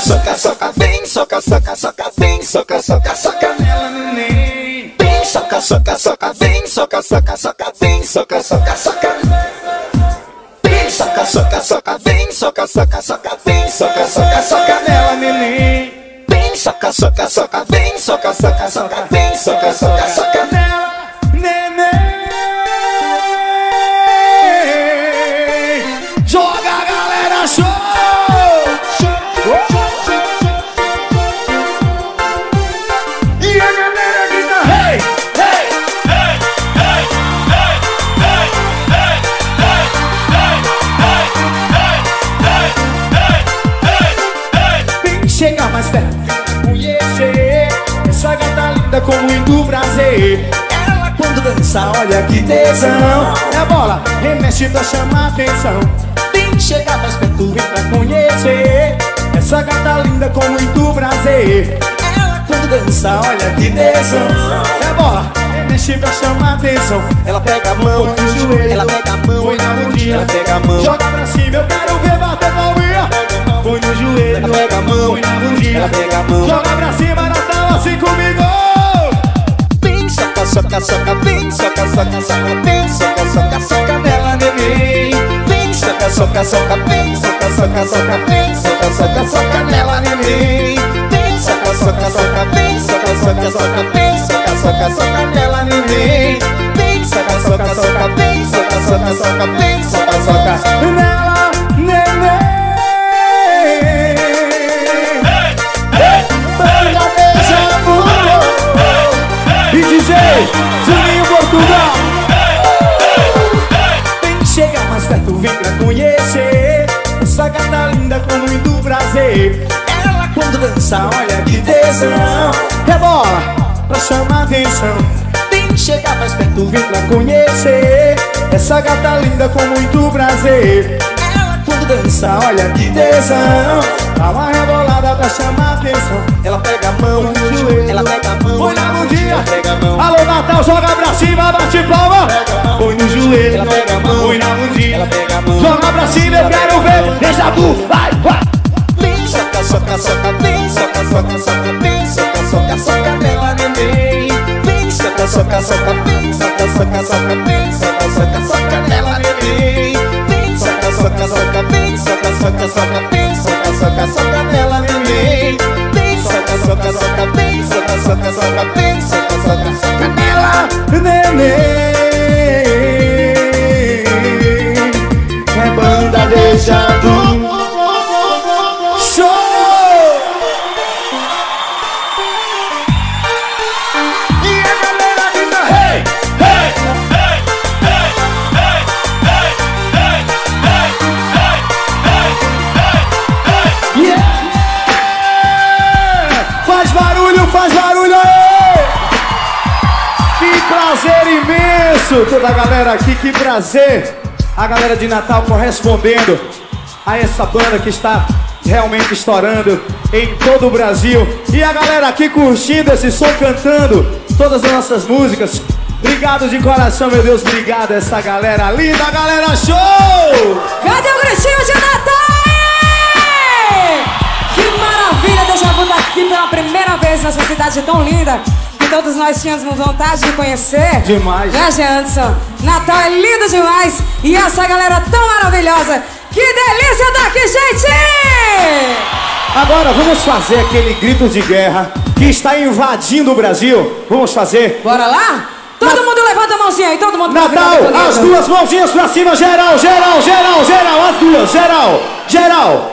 soca, soca, vem, soca, soca, soca, vem, soca, soca, soca nela, neném. Vem, soca, soca, soca, vem, soca, soca, soca, vem, soca, soca, soca. Vem, soca, soca, soca, vem, soca, soca, soca, vem, soca, soca, soca nela, neném. Vem, soca, soca, soca, vem, soca, soca, soca, vem, soca, soca, soca Vem chegar mais perto, conhecer Essa gata linda com muito prazer. Ela quando dança, olha que tesão. É a bola, remexe pra chamar atenção. Vem chegar mais perto, vem pra conhecer Essa gata linda com muito prazer. Ela quando dança, olha que tesão. É a bola, remexe pra chamar atenção. Ela pega a mão no joelho. Ela pega Pega a mão, joga pra cima Natal assim comigo Vem, soca, soca, soca, vem, soca, soca, soca, vem, soca, soca, soca nela, neném. Vem, soca, soca, soca, vem, soca, soca, soca, vem, soca, soca, soca nela, neném. Vem, soca, soca, soca, vem, soca, soca, soca, vem, soca, soca, soca nela, neném. Vem, soca, soca, soca, vem, soca, soca, soca, vem, soca, soca, soca DJ Juninho Portugal. Vem chegar mais perto, vem pra conhecer. Essa gata linda com muito prazer. Ela quando dança, olha que tesão. Rebola pra chamar atenção. Vem chegar mais perto, vem pra conhecer. Essa gata linda com muito prazer. Ela quando dança, olha que tesão. Dá uma rebolada pra chamar atenção. Ela pega a mão no joelho. Ela pega a mão. Põe na bundinha pega a mão. Joga pra cima, bate palma Põe no joelho Ela pega a mão. Põe na bundinha. Joga pra cima, eu quero ver Deixa vu, vai, vai Vem, soca, soca, soca, vem, soca, soca, soca, vem, soca, soca, soca nela, neném. Vem, soca, soca, soca, vem, soca, soca, soca, vem, soca, soca, soca nela, neném. Vem, soca, soca, soca, vem, soca, soca, soca, vem, soca, soca, soca nela, neném. Vem, soca, soca, soca, vem, soca, soca, soca, vem, soca, Toda a galera aqui, que prazer! A galera de Natal correspondendo a essa banda que está realmente estourando em todo o Brasil. E a galera aqui curtindo esse som, cantando todas as nossas músicas. Obrigado de coração, meu Deus, obrigado a essa galera linda, galera show! Cadê o gritinho de Natal? Que maravilha, Vu tá aqui pela primeira vez nessa cidade tão linda todos nós tínhamos vontade de conhecer. Demais. Né, Janson? Natal é lindo demais e essa galera tão maravilhosa. Que delícia tá aqui, gente! Agora vamos fazer aquele grito de guerra que está invadindo o Brasil. Vamos fazer. Bora lá? Todo Na- mundo levanta a mãozinha aí, todo mundo Natal, as duas mãozinhas pra cima, geral, geral, geral, geral, as duas, geral, geral.